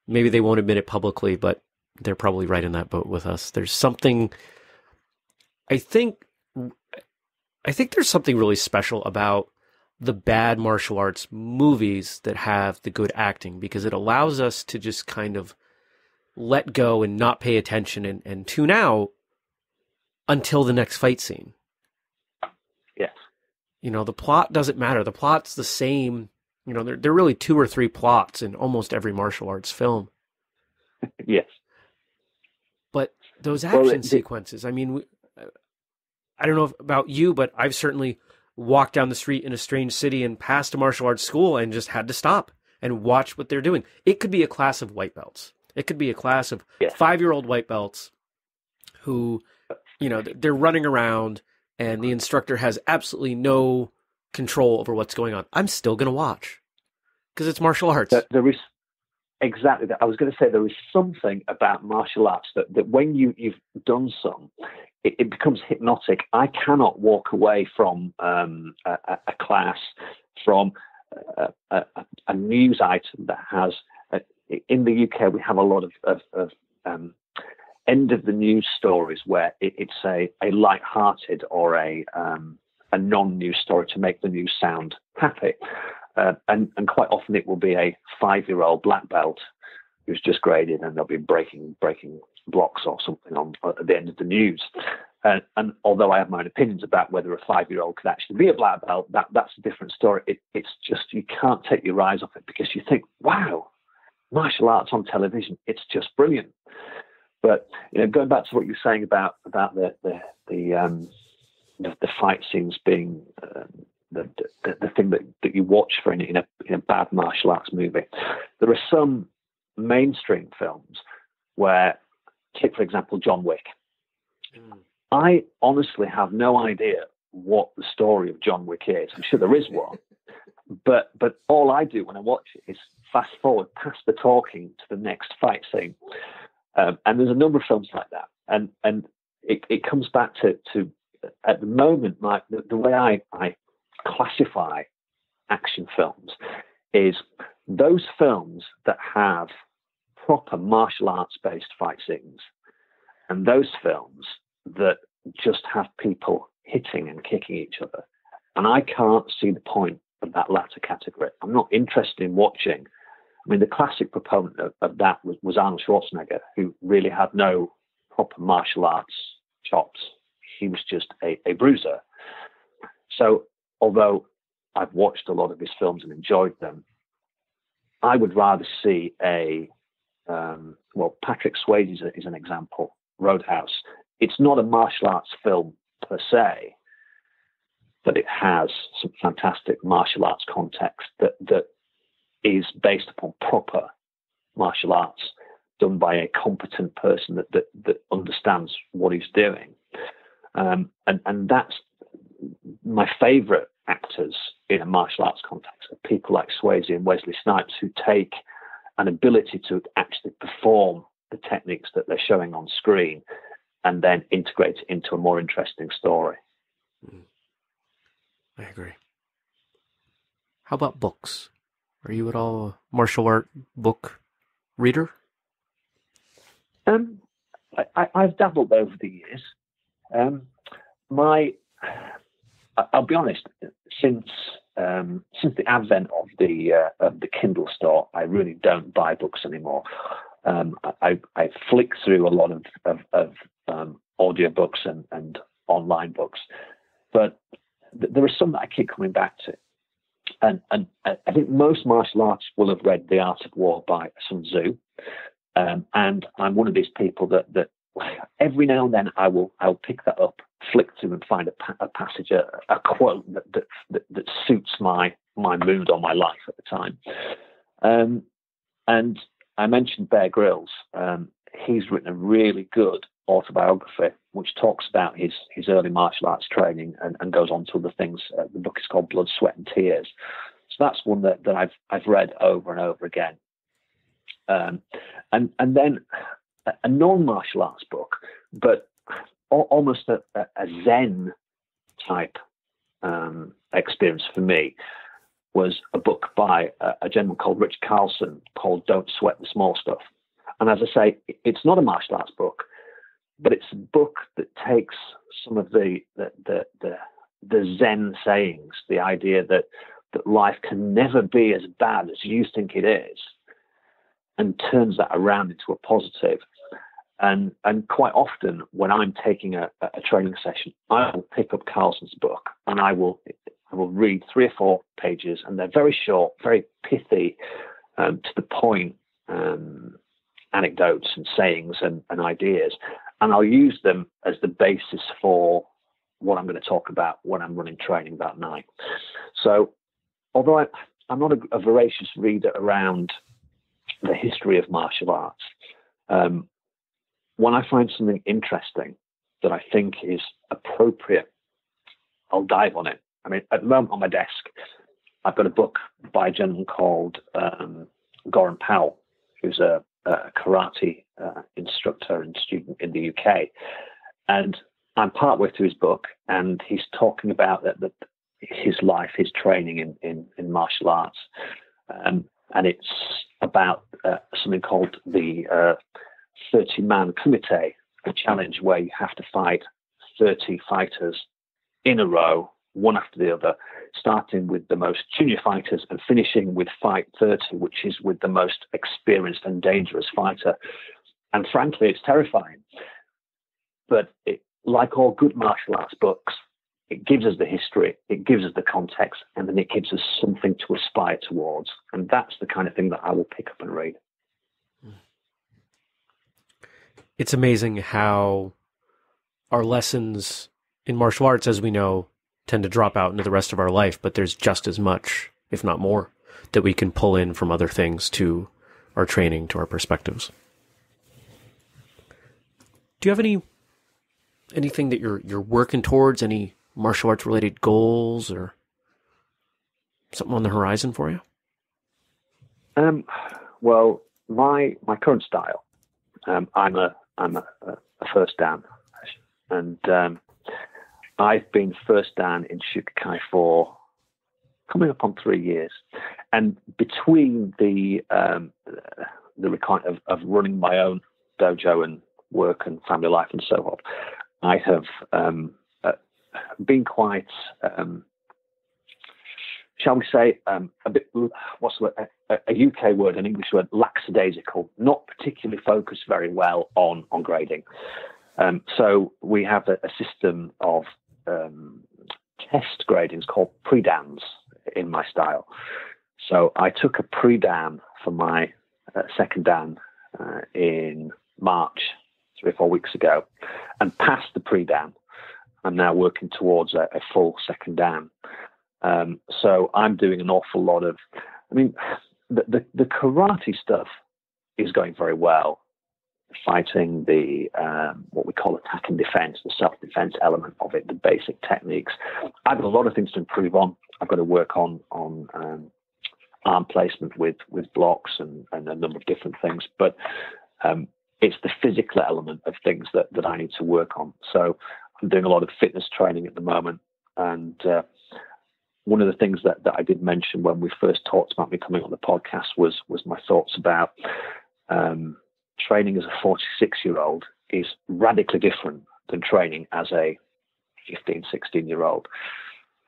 S2: maybe they won't admit it publicly, but they're probably right in that boat with us. There's something, I think, I think there's something really special about the bad martial arts movies that have the good acting because it allows us to just kind of let go and not pay attention and, and tune out until the next fight scene.
S1: Yes.
S2: You know, the plot doesn't matter. The plot's the same. You know, there, there are really two or three plots in almost every martial arts film.
S1: yes.
S2: But those action well, it, sequences, I mean, I don't know about you, but I've certainly walked down the street in a strange city and passed a martial arts school and just had to stop and watch what they're doing. It could be a class of white belts. It could be a class of yeah. five year old white belts who, you know, they're running around and the instructor has absolutely no control over what's going on. I'm still going to watch because it's martial arts.
S1: There is exactly that. I was going to say there is something about martial arts that, that when you, you've done some, it, it becomes hypnotic. I cannot walk away from um, a, a, class, from a, a, a, news item that has, uh, in the UK, we have a lot of, of, of um, end of the news stories where it, it's a, a light-hearted or a, um, a non-news story to make the news sound happy. Uh, and, and quite often it will be a five-year-old black belt who's just graded and they'll be breaking breaking blocks or something on at the end of the news. And, and, although I have my own opinions about whether a five year old could actually be a black belt, that, that's a different story. It, it's just, you can't take your eyes off it because you think, wow, martial arts on television, it's just brilliant. But you know, going back to what you're saying about about the the the, um, the, the fight scenes being um, the, the, the thing that, that you watch for in, in, a in a bad martial arts movie, there are some mainstream films where, take for example, John Wick. Mm. I honestly have no idea what the story of John Wick is. I'm sure there is one, but but all I do when I watch it is fast forward past the talking to the next fight scene. Um, and there's a number of films like that. And and it, it comes back to, to at the moment, my, the, the way I, I classify action films is those films that have proper martial arts based fight scenes and those films that just have people hitting and kicking each other. And I can't see the point of that latter category. I'm not interested in watching I mean, the classic proponent of, of that was, was, Arnold Schwarzenegger, who really had no proper martial arts chops. He was just a, a bruiser. So, although I've watched a lot of his films and enjoyed them, I would rather see a um, well, Patrick Swayze is, is, an example. Roadhouse. It's not a martial arts film per se, but it has some fantastic martial arts context that that is based upon proper martial arts done by a competent person that that, that understands what he's doing. Um, and, and that's my favorite actors in a martial arts context are people like Swayze and Wesley Snipes who take an ability to actually perform the techniques that they're showing on screen and then integrate it into a more interesting story. Mm.
S2: I agree. How about books? Are you at all a martial art book reader?
S1: Um, I, have dabbled over the years. Um, my, I'll be honest. Since um, since the advent of the uh, of the Kindle store, I really don't buy books anymore. Um, I, I flick through a lot of of, of um, audiobooks and, and online books, but th- there are some that I keep coming back to and, and I think most martial artists will have read The Art of War by Sun Tzu. Um, and I'm one of these people that, that every now and then I will I'll pick that up, flick through and find a, a passage, a, a quote that, that, that, that, suits my my mood or my life at the time. Um, and I mentioned Bear Grylls. Um, he's written a really good autobiography which talks about his his early martial arts training and, and goes on to other things. Uh, the book is called Blood, Sweat and Tears. So that's one that, that I've I've read over and over again. Um, and and then a non martial arts book, but almost a, a Zen type um, experience for me was a book by a, a gentleman called Rich Carlson called Don't Sweat the Small Stuff. And as I say, it's not a martial arts book, but it's a book that takes some of the the the, the, the Zen sayings, the idea that that life can never be as bad as you think it is, and turns that around into a positive. And and quite often when I'm taking a, a training session, I will pick up Carlson's book and I will I will read three or four pages, and they're very short, very pithy, um, to the point um, anecdotes and sayings and, and ideas and I'll use them as the basis for what I'm going to talk about when I'm running training that night. So, although I, am not a, a, voracious reader around the history of martial arts, um, when I find something interesting that I think is appropriate, I'll dive on it. I mean, at the moment on my desk, I've got a book by a gentleman called um, Goran Powell, who's a a karate uh, instructor and student in the UK. And I'm partway through his book, and he's talking about that, that his life, his training in, in, in martial arts. Um, and it's about uh, something called the uh, 30 man kumite, a challenge where you have to fight 30 fighters in a row one after the other, starting with the most junior fighters and finishing with fight 30, which is with the most experienced and dangerous fighter. And frankly, it's terrifying. But it, like all good martial arts books, it gives us the history, it gives us the context, and then it gives us something to aspire towards. And that's the kind of thing that I will pick up and read.
S2: It's amazing how our lessons in martial arts, as we know, tend to drop out into the rest of our life, but there's just as much, if not more, that we can pull in from other things to our training, to our perspectives. Do you have any anything that you're you're working towards? Any martial arts related goals or something on the horizon for you?
S1: Um, well, my my current style, um, I'm a I'm a, a first dan, and um, I've been first dan in Shukokai for coming up on three years, and between the um, the requirement of, of running my own dojo and work and family life and so on, I have um, uh, been quite, um, shall we say, um, a bit, what's the a, a, UK word, an English word, lackadaisical, not particularly focused very well on, on grading. Um, so we have a, a system of um, test gradings called pre-dans in my style. So I took a pre-dan for my uh, second dan uh, in March three or four weeks ago and passed the pre dan. I'm now working towards a, a full second dan. Um, so I'm doing an awful lot of, I mean, the, the, the karate stuff is going very well. Fighting the um, what we call attack and defense, the self defense element of it, the basic techniques. I've got a lot of things to improve on. I've got to work on on um, arm placement with with blocks and, and a number of different things. But um, it's the physical element of things that, that I need to work on. So I'm doing a lot of fitness training at the moment. And uh, one of the things that, that I did mention when we first talked about me coming on the podcast was was my thoughts about um, training as a 46 year old is radically different than training as a 15, 16 year old.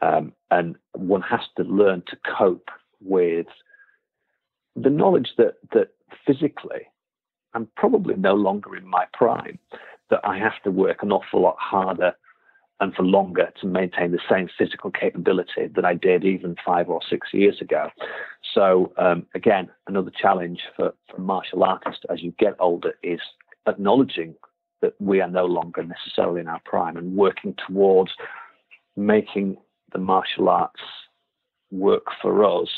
S1: Um, and one has to learn to cope with the knowledge that that physically I'm probably no longer in my prime, that I have to work an awful lot harder and for longer to maintain the same physical capability that I did even five or six years ago. So, um, again, another challenge for, for martial artists as you get older is acknowledging that we are no longer necessarily in our prime and working towards making the martial arts work for us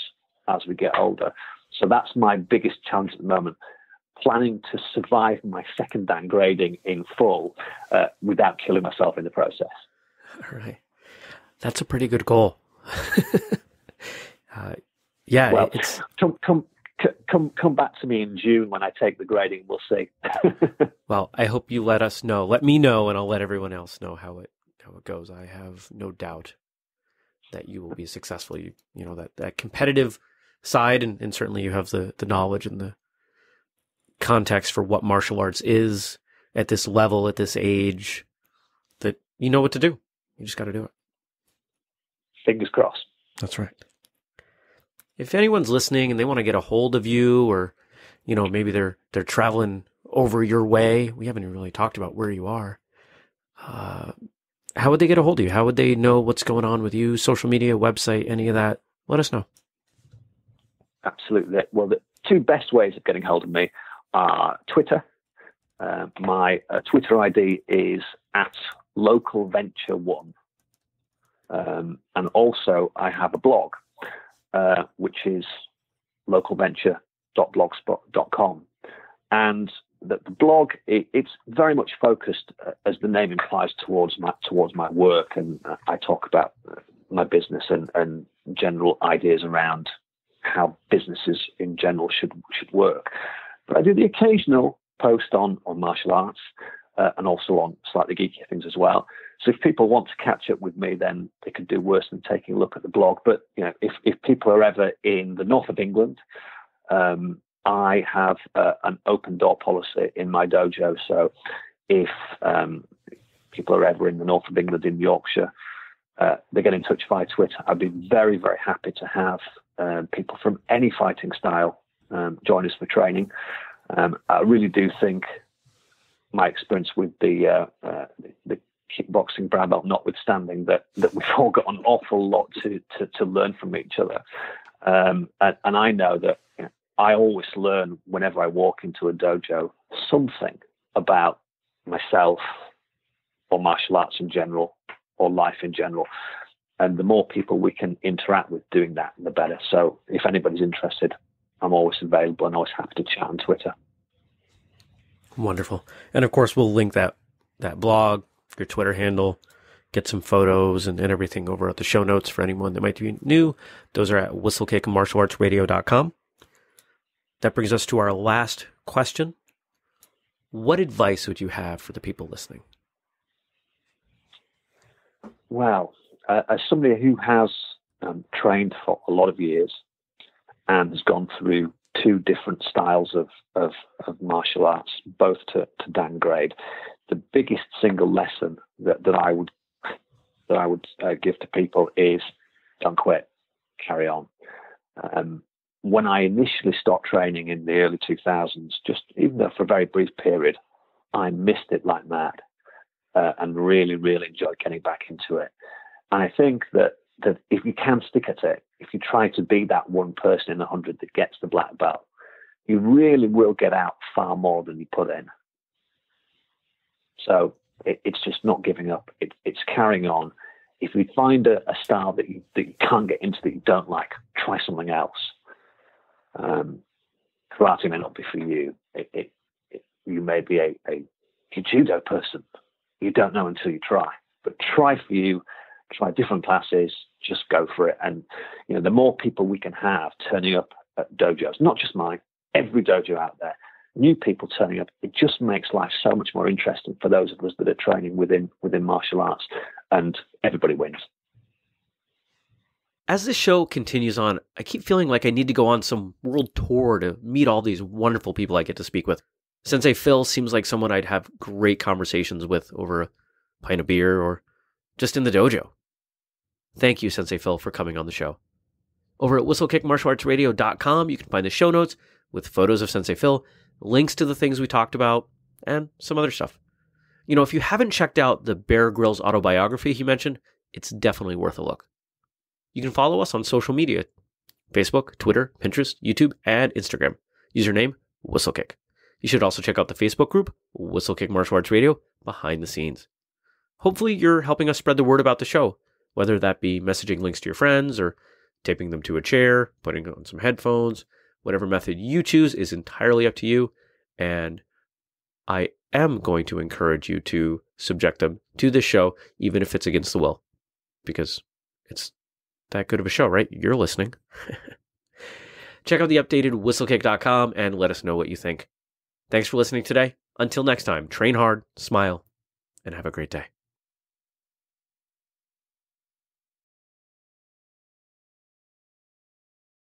S1: as we get older. So that's my biggest challenge at the moment planning to survive my second dan grading in full uh, without killing myself in the process.
S2: All right. That's a pretty good goal. uh, yeah,
S1: well, it's come, come come come back to me in June when I take the grading. We'll see.
S2: well, I hope you let us know. Let me know, and I'll let everyone else know how it how it goes. I have no doubt that you will be successful. You you know that that competitive side, and, and certainly you have the the knowledge and the context for what martial arts is at this level, at this age, that you know what to do. You just got to do it.
S1: Fingers crossed.
S2: That's right. If anyone's listening and they want to get a hold of you, or you know maybe they're they're traveling over your way, we haven't really talked about where you are. Uh, how would they get a hold of you? How would they know what's going on with you? Social media, website, any of that? Let us know.
S1: Absolutely. Well, the two best ways of getting a hold of me are Twitter. Uh, my uh, Twitter ID is at local venture one. Um, and also, I have a blog, uh, which is localventure.blogspot.com. And the, the blog, it, it's very much focused, uh, as the name implies, towards my towards my work, and uh, I talk about uh, my business and, and general ideas around how businesses in general should should work. But I do the occasional post on on martial arts uh, and also on slightly geeky things as well. So if people want to catch up with me, then they can do worse than taking a look at the blog. But you know, if if people are ever in the north of England, um, I have uh, an open door policy in my dojo. So if um, people are ever in the north of England in Yorkshire, uh, they get in touch via Twitter. I'd be very, very happy to have uh, people from any fighting style um, join us for training. Um, I really do think my experience with the, uh, uh, the kickboxing brown belt notwithstanding, that that we've all got an awful lot to to, to learn from each other. Um, and, and, I know that you know, I always learn whenever I walk into a dojo something about myself or martial arts in general or life in general. And the more people we can interact with doing that, the better. So if anybody's interested, I'm always available and always happy to chat on Twitter.
S2: Wonderful. And of course, we'll link that that blog, your Twitter handle, get some photos and, and everything over at the show notes for anyone that might be new. Those are at whistlekickmartialartsradio.com. That brings us to our last question. What advice would you have for the people listening?
S1: Well, uh, as somebody who has um, trained for a lot of years and has gone through two different styles of, of, of martial arts, both to, to Dan grade, the biggest single lesson that, that I would that I would uh, give to people is don't quit, carry on. Um, when I initially stopped training in the early 2000s, just even though for a very brief period, I missed it like mad uh, and really, really enjoyed getting back into it. And I think that that if you can stick at it, if you try to be that one person in a hundred that gets the black belt, you really will get out far more than you put in. So it, it's just not giving up. It, it's carrying on. If you find a, a, style that you, that you can't get into that you don't like, try something else. Um, karate may not be for you. It, it, you may be a, a, a judo person. You don't know until you try. But try for you try different classes, just go for it. And you know, the more people we can have turning up at dojos, not just mine, every dojo out there, new people turning up, it just makes life so much more interesting for those of us that are training within within martial arts, and everybody wins.
S2: As this show continues on, I keep feeling like I need to go on some world tour to meet all these wonderful people I get to speak with. Sensei Phil seems like someone I'd have great conversations with over a pint of beer or just in the dojo. Thank you, Sensei Phil, for coming on the show. Over at whistlekickmartialartsradio.com, you can find the show notes with photos of Sensei Phil, links to the things we talked about, and some other stuff. You know, if you haven't checked out the Bear Grylls autobiography he mentioned, it's definitely worth a look. You can follow us on social media Facebook, Twitter, Pinterest, YouTube, and Instagram. Username Whistlekick. You should also check out the Facebook group, Whistlekick Martial Arts Radio, behind the scenes. Hopefully, you're helping us spread the word about the show whether that be messaging links to your friends or taping them to a chair, putting on some headphones, whatever method you choose is entirely up to you. And I am going to encourage you to subject them to this show, even if it's against the will, because it's that good of a show, right? You're listening. Check out the updated whistlekick.com and let us know what you think. Thanks for listening today. Until next time, train hard, smile, and have a great day.